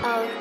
Oh.